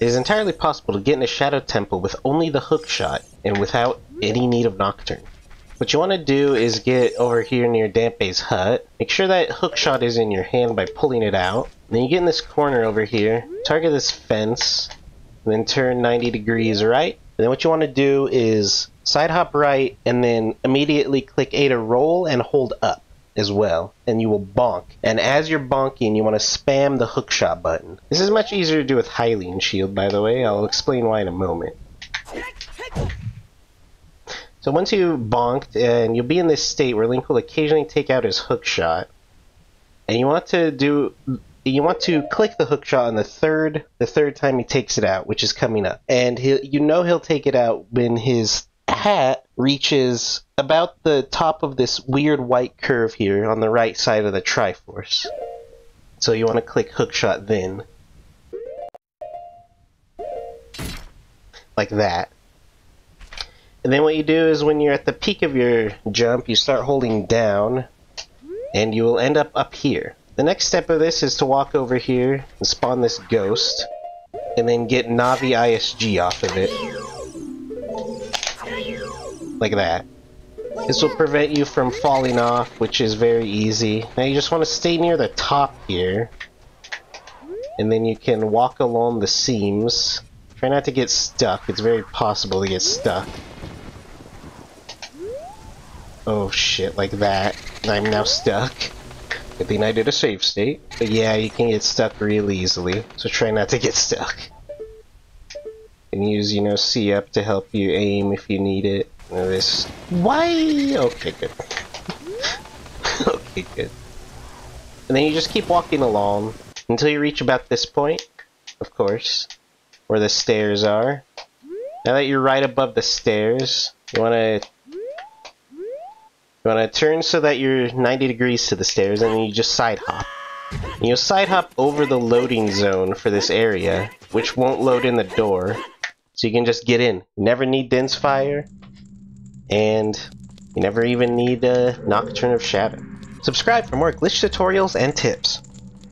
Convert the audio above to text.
It is entirely possible to get in a Shadow Temple with only the hook shot and without any need of Nocturne. What you want to do is get over here near Dampe's hut. Make sure that hook shot is in your hand by pulling it out. Then you get in this corner over here, target this fence, then turn 90 degrees right. And then what you want to do is side hop right and then immediately click A to roll and hold up as well, and you will bonk. And as you're bonking, you want to spam the hookshot button. This is much easier to do with Hylian Shield, by the way. I'll explain why in a moment. So once you bonked, and you'll be in this state where Link will occasionally take out his hookshot, and you want to do you want to click the hookshot on the third the third time he takes it out, which is coming up, and he you know he'll take it out when his hat reaches about the top of this weird white curve here on the right side of the Triforce. So you want to click hookshot then. Like that. And then what you do is when you're at the peak of your jump, you start holding down, and you will end up up here. The next step of this is to walk over here and spawn this ghost, and then get Navi ISG off of it. Like that. This will prevent you from falling off, which is very easy. Now you just want to stay near the top here. And then you can walk along the seams. Try not to get stuck. It's very possible to get stuck. Oh shit, like that. I'm now stuck. Good thing I did a save state. But yeah, you can get stuck real easily. So try not to get stuck. And use, you know, C up to help you aim if you need it. This. Why? Okay, good. okay, good. And then you just keep walking along until you reach about this point, of course, where the stairs are. Now that you're right above the stairs, you want to you want to turn so that you're 90 degrees to the stairs, and then you just side hop. And you'll side hop over the loading zone for this area, which won't load in the door, so you can just get in. You never need Din's Fire, and you never even need a Nocturne of Shadow. Subscribe for more glitch tutorials and tips.